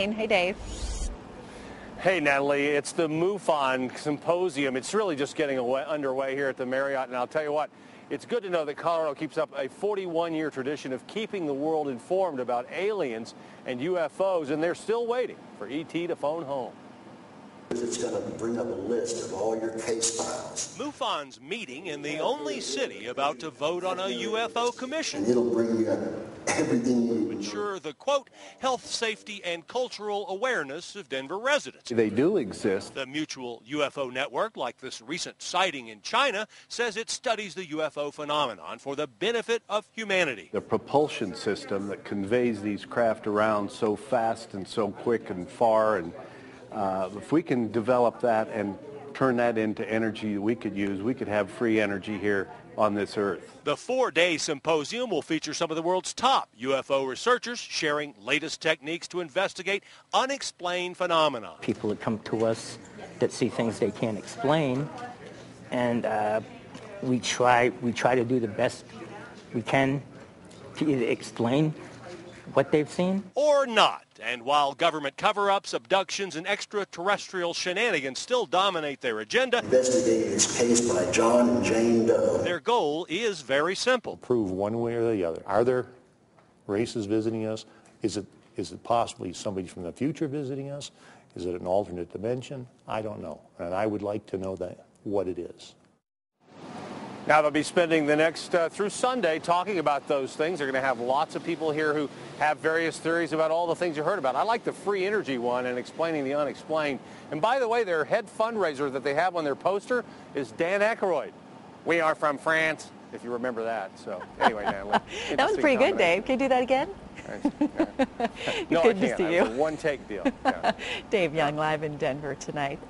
Hey, Dave. Hey, Natalie, it's the MUFON Symposium. It's really just getting away, underway here at the Marriott, and I'll tell you what, it's good to know that Colorado keeps up a 41-year tradition of keeping the world informed about aliens and UFOs, and they're still waiting for ET to phone home. It's going to bring up a list of all your case files. MUFON's meeting in the only city about to vote on a UFO commission. And it'll bring you everything you need. Ensure the, quote, health, safety, and cultural awareness of Denver residents. They do exist. The Mutual UFO Network, like this recent sighting in China, says it studies the UFO phenomenon for the benefit of humanity. The propulsion system that conveys these craft around so fast and so quick and far and uh, if we can develop that and turn that into energy we could use, we could have free energy here on this earth. The four-day symposium will feature some of the world's top UFO researchers sharing latest techniques to investigate unexplained phenomena. People that come to us that see things they can't explain, and uh, we try we try to do the best we can to either explain what they've seen or not. And while government cover-ups, abductions, and extraterrestrial shenanigans still dominate their agenda, Investigating this case by John and Jane Doe. their goal is very simple. Prove one way or the other. Are there races visiting us? Is it, is it possibly somebody from the future visiting us? Is it an alternate dimension? I don't know. And I would like to know that, what it is. Now they'll be spending the next uh, through Sunday talking about those things. They're going to have lots of people here who have various theories about all the things you heard about. I like the free energy one and explaining the unexplained. And by the way, their head fundraiser that they have on their poster is Dan Aykroyd. We are from France, if you remember that. So anyway, Natalie. that was pretty good, Dave. Can you do that again? no, good I can't. see I you. one take deal. Yeah. Dave Young live in Denver tonight.